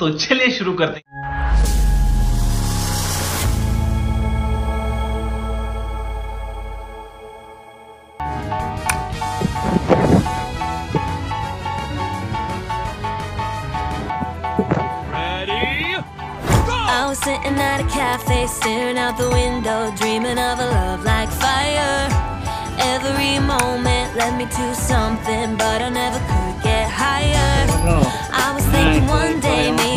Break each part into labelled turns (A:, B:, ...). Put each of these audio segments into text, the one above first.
A: तो चलिए शुरू करते हैं
B: was sitting at a cafe, staring out the window, dreaming of a love like fire. Every moment led me to something, but I never could get higher. Oh, I was thinking one day, maybe.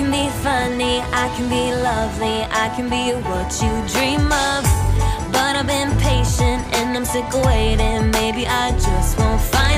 B: can be funny, I can be lovely, I can be what you dream of. But I've been patient and I'm sick of waiting. Maybe I just won't find.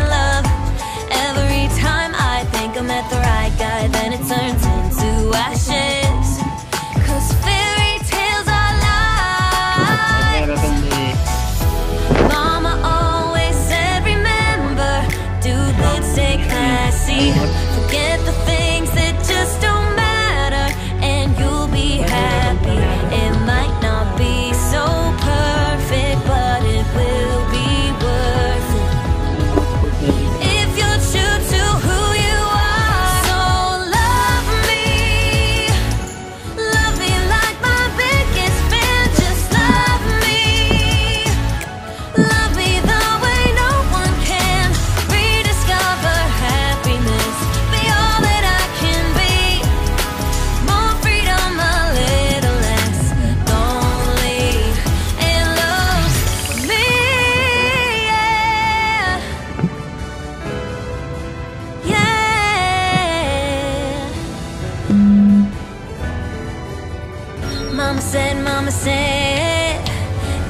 B: Mama said, Mama said,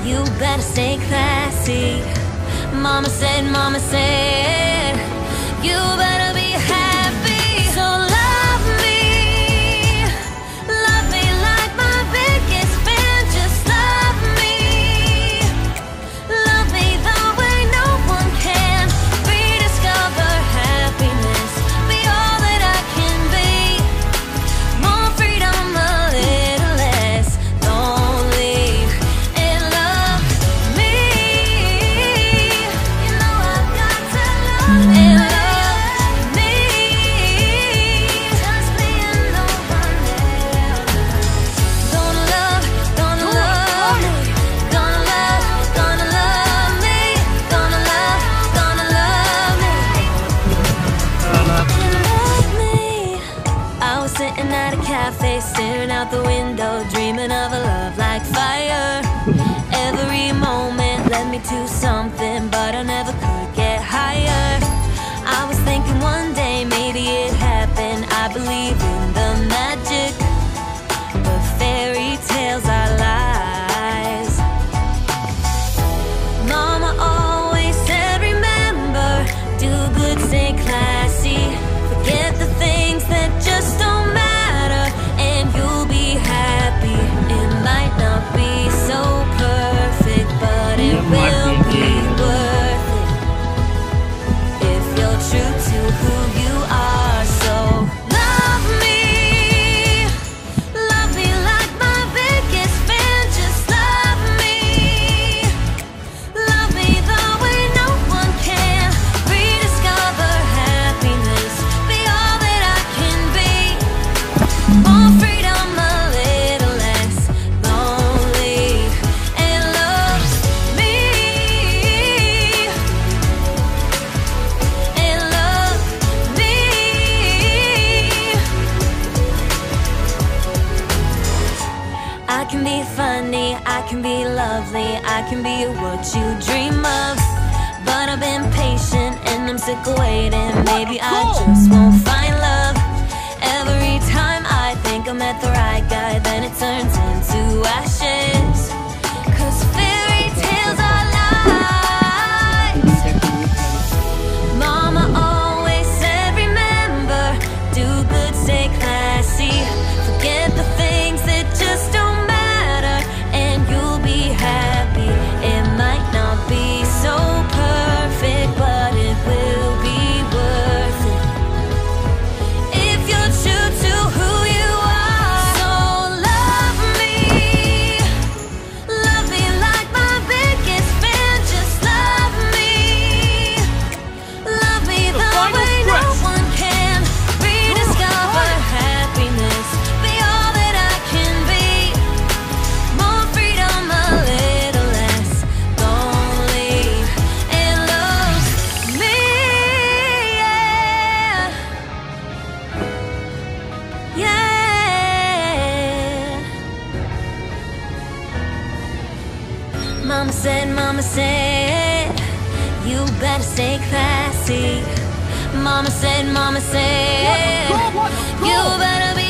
B: you better stay classy. Mama said, Mama said. and what you dream of. But I've been patient and I'm sick of waiting. Maybe I just won't find love. Every time I think I met the right guy, then it turns into ashes. Mama said, Mama said, you better stay classy. Mama said, Mama said,
A: What? Go, what? Go.
B: you better be